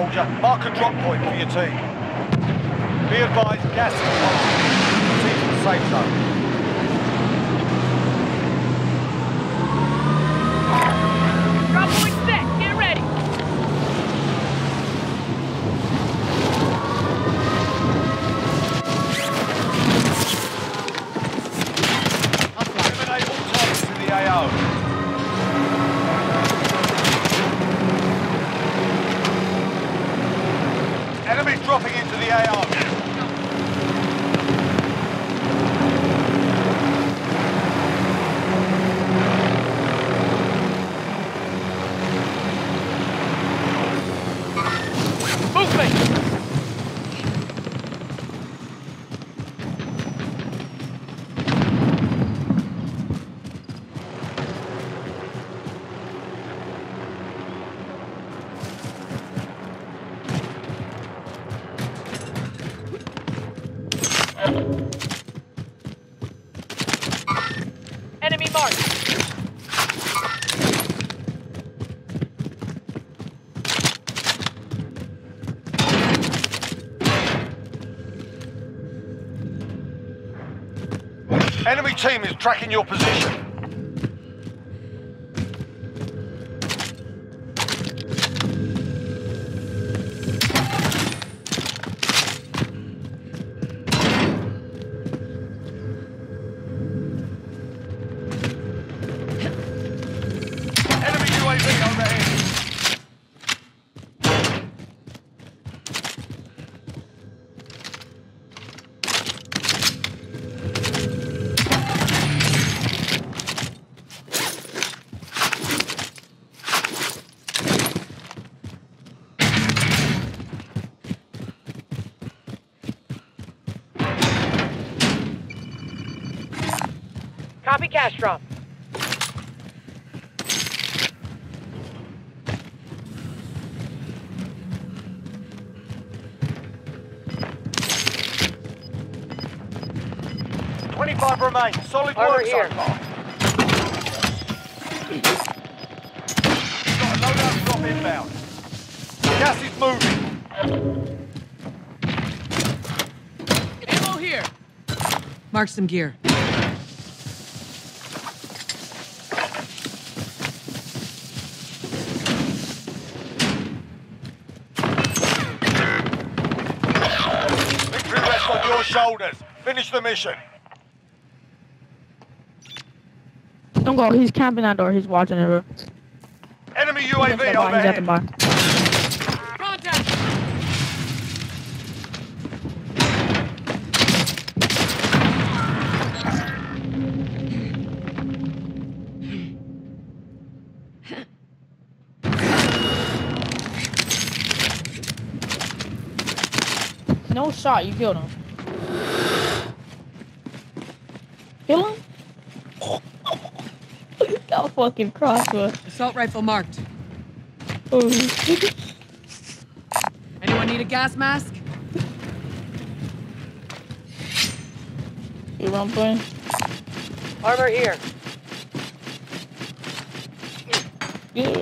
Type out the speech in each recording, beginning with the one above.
soldier. Mark a drop point for your team. Be advised, gas is to the safe zone. Dropping into the AO. Enemy team is tracking your position. Copy cash drop. Twenty-five remain. Solid Over work here. so far. Got a loadout drop inbound. Gas is moving. Ammo here. Mark some gear. Victory rests on your shoulders. Finish the mission. Don't go. He's camping that door. He's watching it. bro. Enemy He's at the UAV bar. He's at the bar. Contact. No shot. You killed him. Kill him? that fucking crossbow. Assault rifle marked. Oh. Anyone need a gas mask? you run for him? Armor here. Yeah.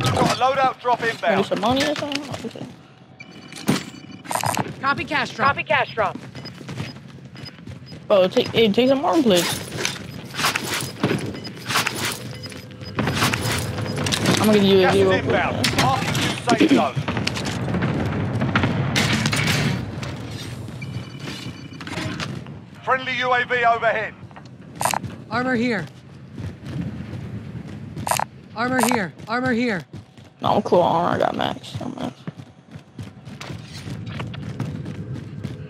Got a loadout drop Maybe inbound. some money or something? Copy cash drop. Copy cash drop. Oh, Bro, take, hey, take some more, please. I'm gonna give you a Gas is zero. quick, inbound. Marking you safe zone. Friendly UAV overhead. Armor here. Armor here. Armor here. No, I'm cool. Armor. I got max. I'm max.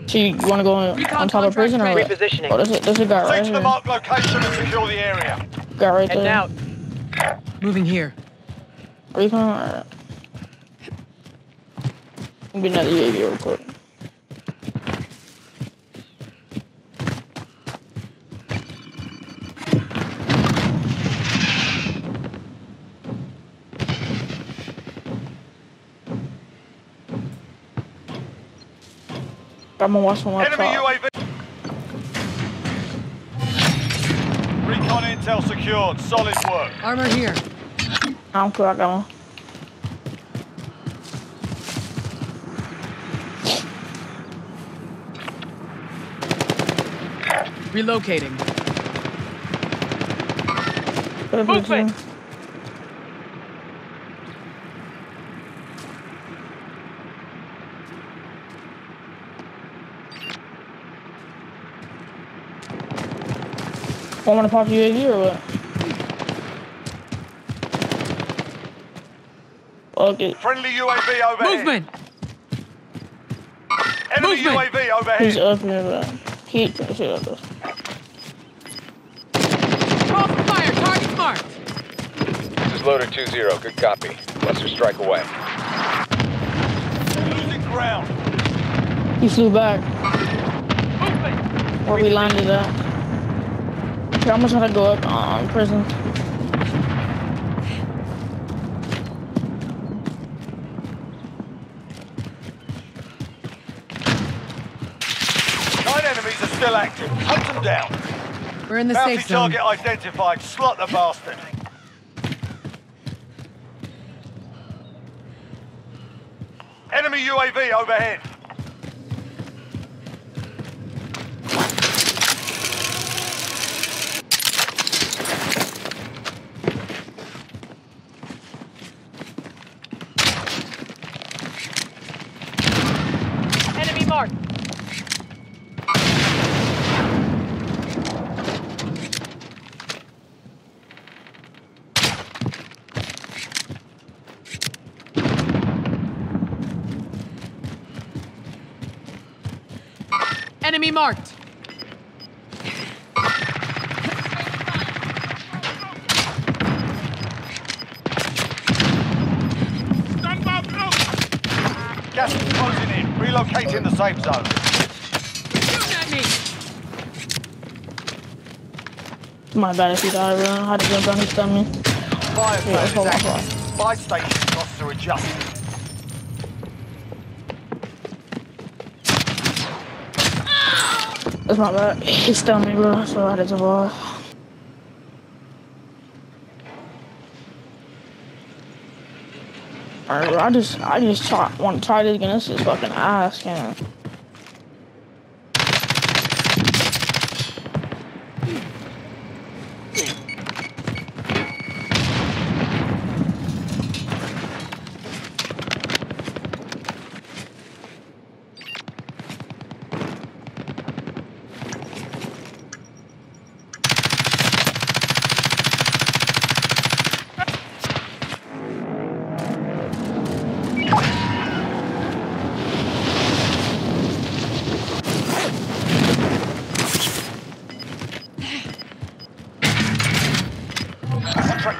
So you, you wanna go on, on top of prison or what? Repositioning. Oh, there's a, there's a guy right Take to the here. marked location and secure the area. Guy right Heading there. out. Moving here. Recon. Alright. Give me another UAV real quick. I'm gonna watch from up Enemy. UAV. Recon intel secured. Solid work. Armor here. I don't. I got one. Relocating. Movement. I want to pop UAV or what? Fuck it. Friendly UAV overhead. Movement! Enemy Movement. UAV He's overhead. up here, bro. He can shit up this. Call for fire! Target's marked! This is loader 2-0. Good copy. Cluster strike away. Losing ground. He flew back Movement. where we landed at. Okay, I'm gonna try to go up on prison. Nine enemies are still active. Hunt them down. We're in the Bounty safe zone. target identified. Slot the bastard. Enemy UAV overhead. Enemy marked. Enemy marked! Gas is closing in. Relocating the safe zone. Shooting at me! My bad if he died, bro. I had to jump on his tummy. Fire Yeah, zone hold is on, hold active. Buy station costs are adjusted. That's my bad. He stunned me, bro, so I had to jump. Alright, I just, I just try, want to try this against his fucking ass,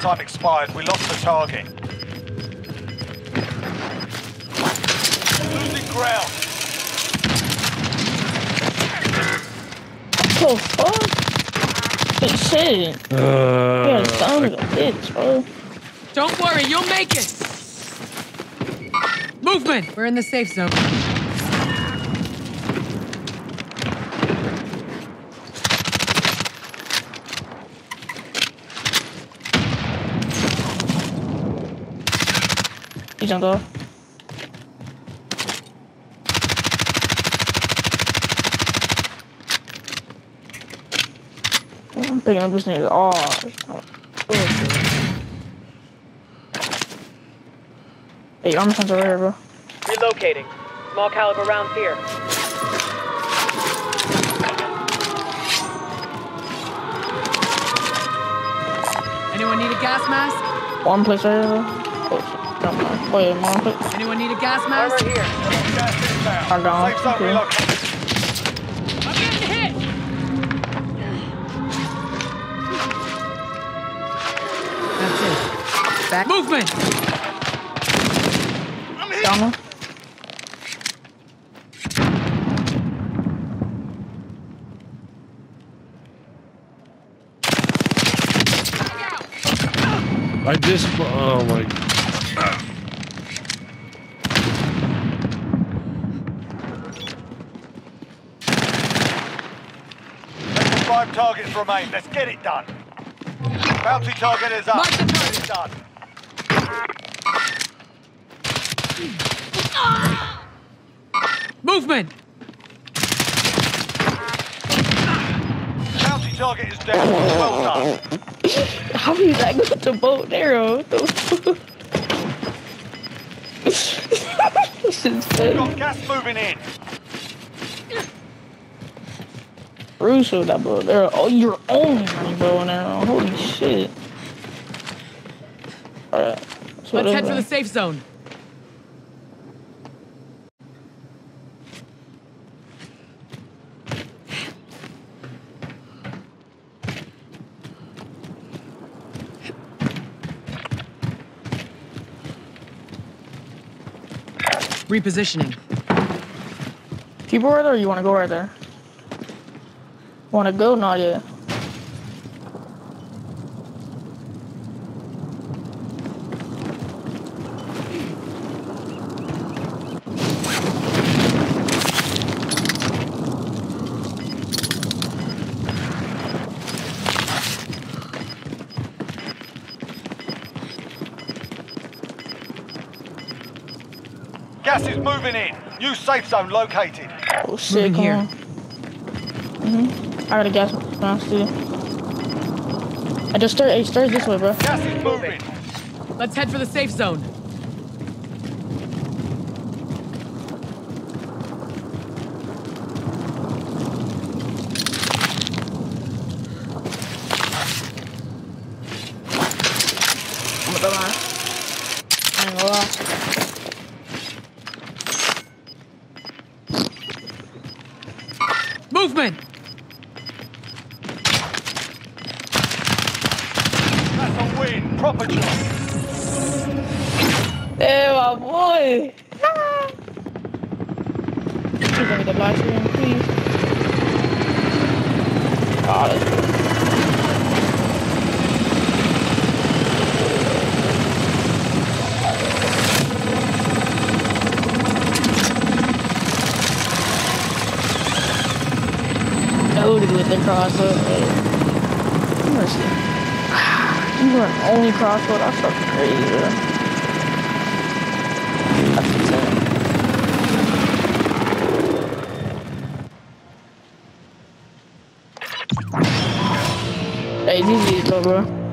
time expired. We lost the target. Losing ground. The fuck? Good shit. Uh, yeah, son of a bitch, bro. Don't worry, you'll make it! Movement! We're in the safe zone. He jumped off. I'm picking up this nigga. Oh. Hey, armor sensor right here, bro. Relocating. Small caliber rounds here. Anyone need a gas mask? Armor place right here, bro. Shit. Never mind. Yeah, armor place. Anyone need a gas Armor mask? here. Gas inbound. I'm down. Safe zone Okay. relocated. I'm getting hit! That's it. Back. Movement! Down there. I just. Oh my. Remain. Let's get it done. Bounty target is up. Mark the target. Get it done. Movement! Bounty target is down. Well done. How do you that go to bow and arrow? What the fuck? this is Got gas moving in. Russo that bow and arrow. Oh, you're only running bow and arrow. Holy shit. Alright. So Let's head for the safe zone. Repositioning. People right there or you wanna go right there? Wanna go? Not yet. Gas is moving in. New safe zone located. Oh shit, Moving come here. on. Mm-hmm. I got a gas mask too. I just start, hey, start this way, bro. Gas is moving. Let's head for the safe zone. I'm Please let me get live stream, please. God, that's with the crossbow. Mercy. You were only crossbow. That's fucking crazy. That's insane. Hey, GG's, though, bro.